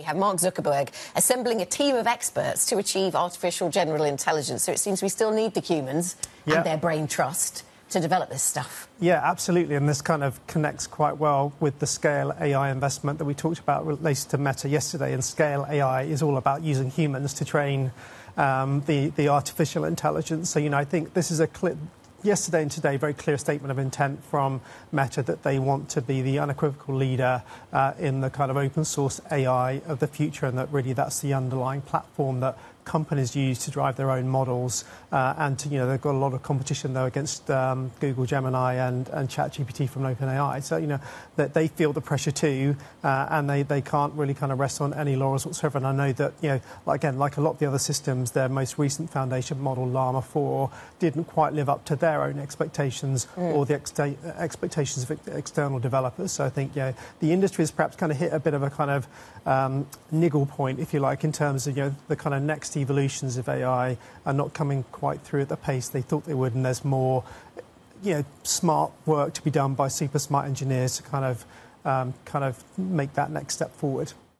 We have Mark Zuckerberg assembling a team of experts to achieve artificial general intelligence. So it seems we still need the humans yeah. and their brain trust to develop this stuff. Yeah, absolutely. And this kind of connects quite well with the Scale AI investment that we talked about related to Meta yesterday. And Scale AI is all about using humans to train um, the, the artificial intelligence. So, you know, I think this is a clip yesterday and today, very clear statement of intent from Meta that they want to be the unequivocal leader uh, in the kind of open source AI of the future, and that really that's the underlying platform that companies use to drive their own models. Uh, and to, you know, they've got a lot of competition though against um, Google Gemini and, and ChatGPT from OpenAI. So you know that they feel the pressure too, uh, and they, they can't really kind of rest on any laurels whatsoever. And I know that you know again, like a lot of the other systems, their most recent foundation model Llama 4 didn't quite live up to their own expectations mm. or the ex- expectations of external developers. So I think yeah, the industry has perhaps kind of hit a bit of a kind of um, niggle point, if you like, in terms of you know the kind of next evolutions of AI are not coming quite through at the pace they thought they would, and there's more, you know, smart work to be done by super smart engineers to kind of um, kind of make that next step forward.